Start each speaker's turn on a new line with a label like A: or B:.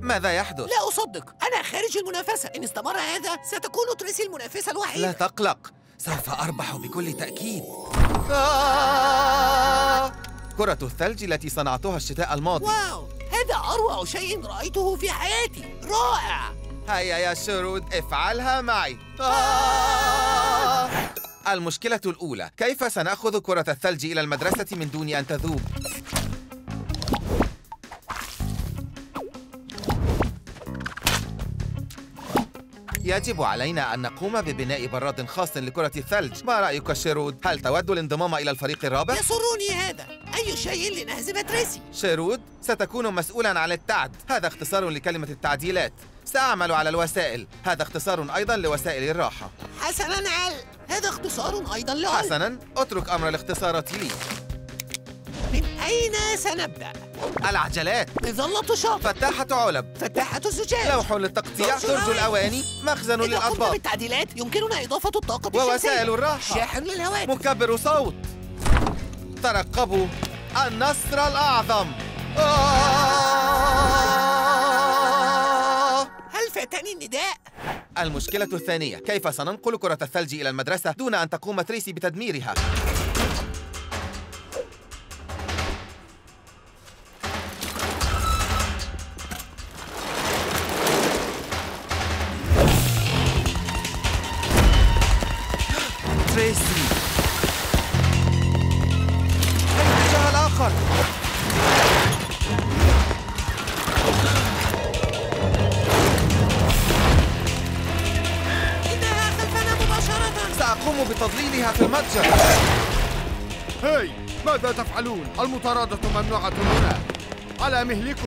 A: ماذا يحدث؟
B: لا أصدق. أنا خارج المنافسة. إن استمر هذا ستكون تريسي المنافسة
A: لا
B: الوحيدة
A: تقلق. سوف أربح بكل تأكيد. آه! كرة الثلج التي صنعتها الشتاء الماضي.
B: واو! هذا أروع شيء رأيته في حياتي. رائع!
A: هيا يا شرود افعلها معي. آه! المشكلة الأولى. كيف سنأخذ كرة الثلج إلى المدرسة من دون أن تذوب؟ يجب علينا أن نقوم ببناء براد خاص لكرة الثلج. ما رأيك شيرود؟ هل تود الانضمام إلى الفريق الرابع؟
B: يسرني هذا. أي شيء لنهزم تريسي
A: شيرود ستكون مسؤولا عن التعد. هذا اختصار لكلمة التعديلات. سأعمل على الوسائل. هذا اختصار أيضا لوسائل الراحة.
B: حسنا عل. هذا اختصار أيضا لعل.
A: حسنا. اترك أمر الاختصارات لي.
B: من أين سنبدأ؟
A: العجلات.
B: مظلة شاطئ.
A: فتاحة علب.
B: فتاحة الزجاج.
A: لوح للتقطيع.
B: درج
A: الأواني. مخزن
B: إذا قمنا
A: للأطباق.
B: بالتعديلات يمكننا إضافة الطاقة
A: ووسائل
B: الشمسية
A: الراحة.
B: شاحن للهواتف.
A: مكبر صوت. ترقبوا النصر الأعظم. آه!
B: هل فاتني النداء؟
A: المشكلة الثانية. كيف سننقل كرة الثلج إلى المدرسة دون أن تقوم تريسي بتدميرها؟ تريسي الاتجاه الآخر
B: إنها خلفنا مباشرة
A: سأقوم بتضليلها في المتجر.
C: هاي ماذا تفعلون؟ المطاردة ممنوعة هنا. على مهلكم.